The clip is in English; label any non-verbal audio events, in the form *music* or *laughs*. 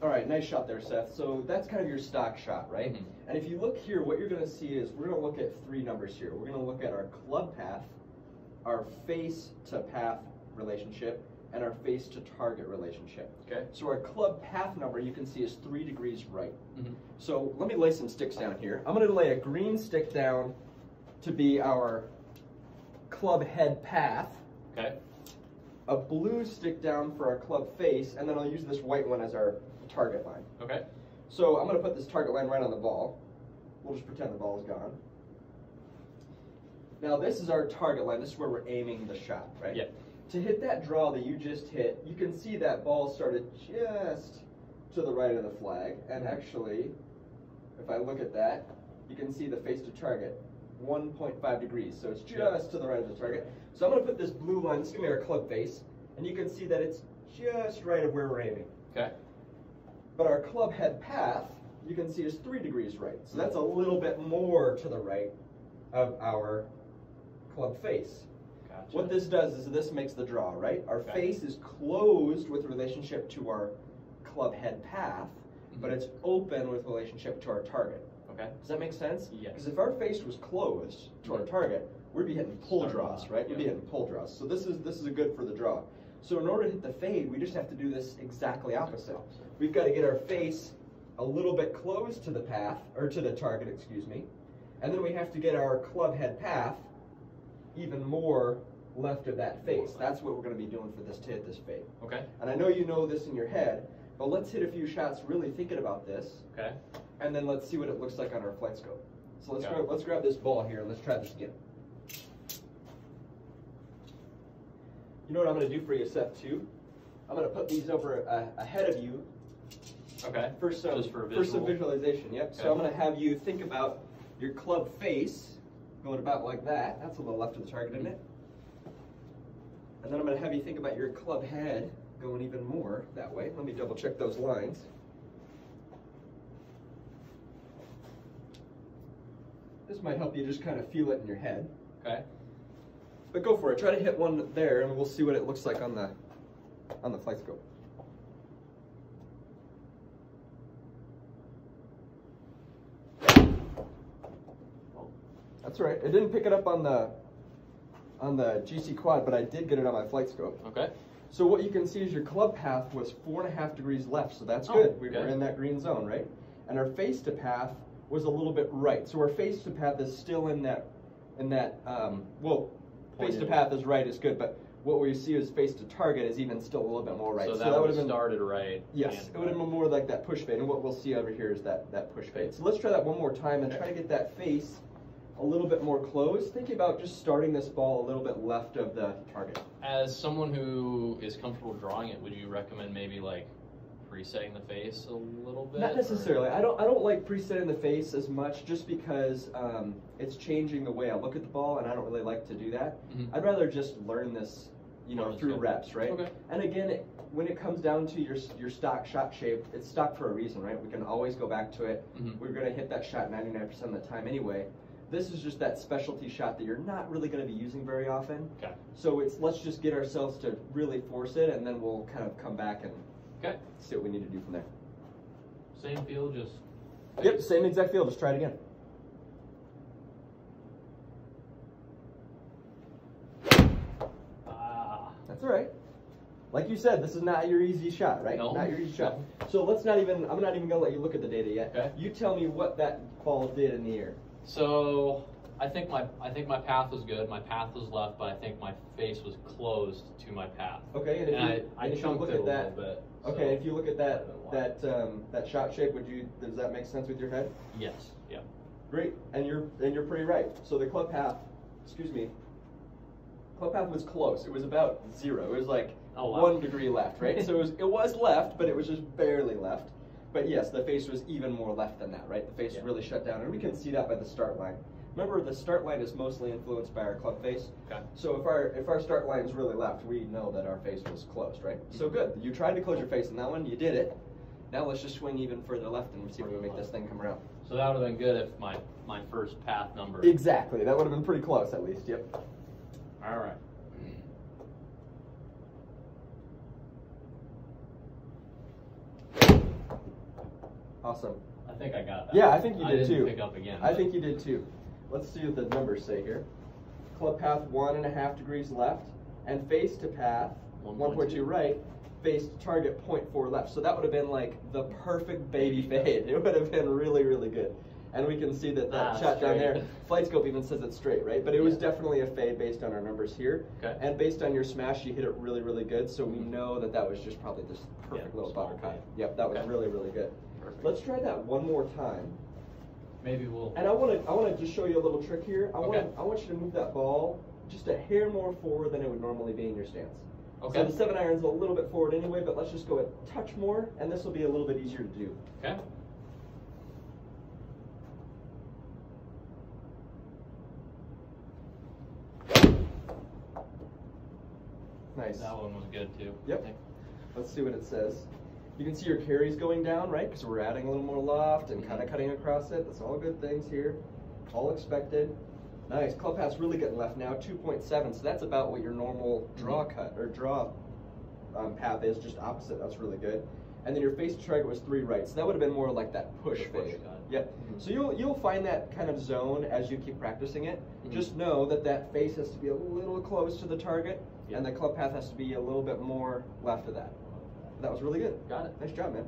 All right, nice shot there, Seth. So that's kind of your stock shot, right? Mhm. And if you look here, what you're going to see is we're going to look at three numbers here. We're going to look at our club path, our face to path relationship, and our face to target relationship. Okay. So our club path number you can see is three degrees right. Mhm. So let me lay some sticks down here. I'm going to lay a green stick down to be our club head path, Okay. a blue stick down for our club face, and then I'll use this white one as our target line. Okay. So I'm going to put this target line right on the ball. We'll just pretend the ball is gone. Now this is our target line. This is where we're aiming the shot, right? Yeah. To hit that draw that you just hit, you can see that ball started just to the right of the flag. And actually, if I look at that, you can see the face to target, 1.5 degrees. So it's just Yeah. to the right of the target. So I'm going to put this blue line, this is going to be our club face, and you can see that it's just right of where we're aiming. Okay. But our club head path, you can see is three degrees right. So that's a little bit more to the right of our club face. Gotcha. What this does is this makes the draw, right? Our Okay. face is closed with relationship to our club head path, but Mhm. it's open with relationship to our target. Okay. Does that make sense? Yes. Because if our face was closed to our Mhm. target, we'd be hitting pull draws, right? We'd be hitting pull draws. So this is this is a good for the draw. So in order to hit the fade, we just have to do this exactly opposite. We've got to get our face a little bit close to the path, or to the target, excuse me. And then we have to get our club head path even more left of that face. That's what we're going to be doing for this to hit this fade. Okay. And I know you know this in your head, but let's hit a few shots really thinking about this, Okay. and then let's see what it looks like on our flight scope. So let's Okay. grab, let's grab this ball here and let's try this again. You know what I'm going to do for you, Seth, too? I'm going to put these over uh, ahead of you Okay. for some, Just for for some visualization, yep. So I'm going to have you think about your club face going about like that. That's a little left of the target, isn't it? And then I'm going to have you think about your club head going even more that way. Let me double check those lines. This might help you just kind of feel it in your head. Okay. But go for it. Try to hit one there, and we'll see what it looks like on the on the flight scope. That's right. It didn't pick it up on the on the GC quad, but I did get it on my flight scope. Okay. So what you can see is your club path was four and a half degrees left, so that's Oh, good. We okay. were in that green zone, right? And our face to path was a little bit right. So our face to path is still in that in that um, well, face to path is right is good, but what we see is face to target is even still a little bit more right. So that, would would've been started right. Yes, it would have been more like that push fade, and what we'll see over here is that, that push fade. So let's try that one more time and try to get that face a little bit more closed. Think about just starting this ball a little bit left of the target. As someone who is comfortable drawing it, would you recommend maybe like presetting the face a little bit? Not or- necessarily. I don't. I don't like presetting the face as much, just because um, it's changing the way I look at the ball, and I don't really like to do that. Mhm. I'd rather just learn this, you know, through yeah. reps, right? Okay. And again, it, when it comes down to your your stock shot shape, it's stock for a reason, right? We can always go back to it. Mhm. We're gonna hit that shot 99% of the time anyway. This is just that specialty shot that you're not really gonna be using very often. Okay. So it's let's just get ourselves to really force it, and then we'll kind of come back and Okay. see what we need to do from there. Same field, just. Yep, same exact field. Just try it again. Ah. That's all right. Like you said, this is not your easy shot, right? No. Not your easy shot. So let's not even. I'm not even gonna let you look at the data yet. Okay. You tell me what that ball did in the air. So I think my I think my path was good. My path was left, but I think my face was closed to my path. Okay, and if you, I, I and if you look at a that, little bit. Okay, if you look at that that um, that shot shape, would you? Does that make sense with your head? Yes. Yeah. Great, and you're and you're pretty right. So the club path, excuse me, club path was close. It was about zero. It was like Oh, wow. one degree left, right? so it was *laughs* it was left, but it was just barely left. But yes, the face was even more left than that, right? The face Yeah. really shut down, and we can see that by the start line. Remember, the start line is mostly influenced by our club face. Okay. So if our if our start line is really left, we know that our face was closed, right? So Mm-hmm. good. You tried to close your face in that one. You did it. Now let's just swing even further left and see if we can make this thing come around. So that would have been good if my my first path number. Exactly. That would have been pretty close, at least. Yep. All right. Awesome. I think I got that. Yeah, I think you I did didn't too. pick up again. I think you did too. Let's see what the numbers say here. Club path one and a half degrees left, and face to path one point two right, face to target point four left. So that would have been like the perfect baby fade. *laughs* It would have been really really good. And we can see that that Ah, shot down there, flight scope even says it's straight, right? But it was definitely a fade based on our numbers here. Okay. And based on your smash, you hit it really really good. So we know that that was just probably this perfect little small buttercut. fade. Yep, that was Okay. really really good. Perfect. Let's try that one more time. Maybe we'll. And I want to I want to just show you a little trick here. I Okay. want I want you to move that ball just a hair more forward than it would normally be in your stance. Okay. So the seven iron's a little bit forward anyway, but let's just go a touch more, and this will be a little bit easier to do. Okay. Nice. That one was good too. Yep. Let's see what it says. You can see your carries going down, right? Because we're adding a little more loft and kind of cutting across it. That's all good things here. All expected. Nice. Club path's really getting left now, 2.7. So that's about what your normal draw cut or draw um, path is, just opposite. That's really good. And then your face to target was three right. So that would have been more like that push The push fade. cut. Yep. Mhm. So you'll you'll find that kind of zone as you keep practicing it. Mhm. Just know that that face has to be a little close to the target, Yep. and the club path has to be a little bit more left of that. That was really good. Got it. Nice job, man.